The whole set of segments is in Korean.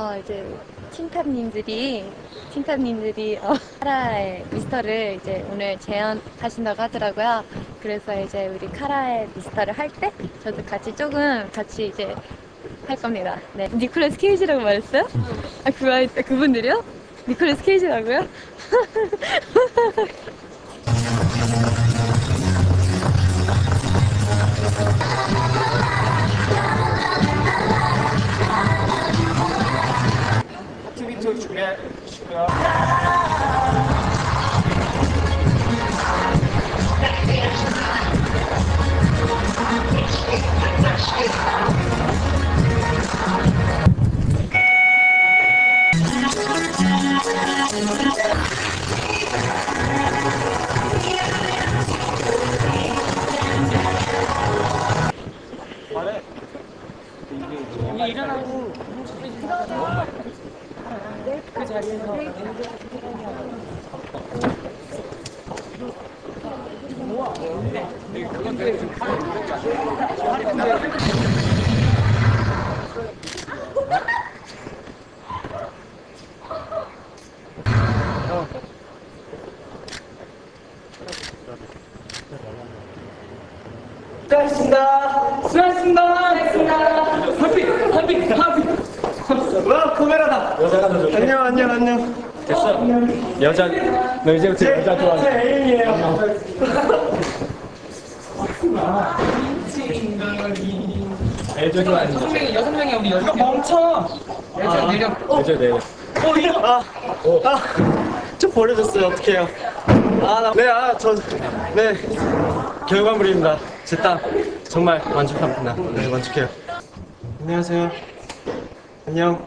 어, 이제 틴탑님들이 틴탑님들이 어, 카라의 미스터를 이제 오늘 재현하신다고 하더라고요. 그래서 이제 우리 카라의 미스터를 할 때 저도 같이 조금 같이 이제 할 겁니다. 네, 니콜라스 케이지라고 말했어요? 아, 그 말, 그분들이요? 니콜라스 케이지라고요? 자리에서 수고하셨습니다. 수고하셨습니다. 수고하셨습니다. 하피. 와, 카메라다. 여자가 안녕, 안녕, 안녕. 됐어. 여자 너 이제부터 여자 좋아하는 제 애인이에요. 애저 좋아하는 여섯 명이 여섯 명이 우리 여섯 명 멈춰. 내려 내려. 애저 내 어, 이거, 아, 아, 좀 버려졌어요. 어떡해요. 아, 나, 네, 아, 저, 네, 결과물입니다. 제 딸, 정말 만족합니다. 네, 만족해요. 안녕하세요. 안녕.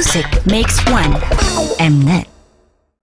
Music makes one. Mnet.